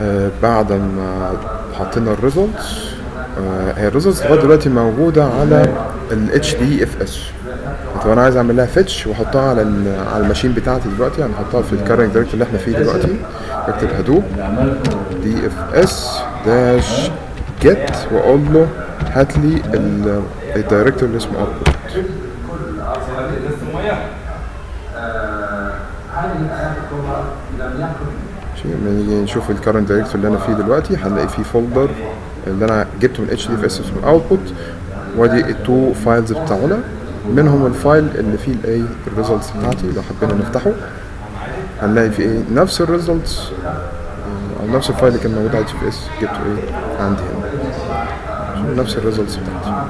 آه بعد ما حطينا ال results آه هي ال results لغاية دلوقتي موجودة على ال HDFS طب أنا عايز أعمل لها fetch وأحطها على على ال machine بتاعتي دلوقتي هنحطها في ال current directory اللي إحنا فيه دلوقتي. بكتب hadoop dfs dash get واقول له هات لي ال- ال directory اللي اسمه output ماشي لما نيجي نشوف ال current directory اللي أنا فيه دلوقتي هنلاقي فيه folder اللي أنا جبته من HDFS اسمه output وأدي ال two files بتاعنا. منهم ال file اللي فيه الايه ال results بتاعتي لو حبينا نفتحه. هنلاقي فيه إيه؟ نفس ال results أو نفس ال file اللي كان موجود على HDFS جبته إيه؟ عندي هنا. نفس ال results بتاعتي.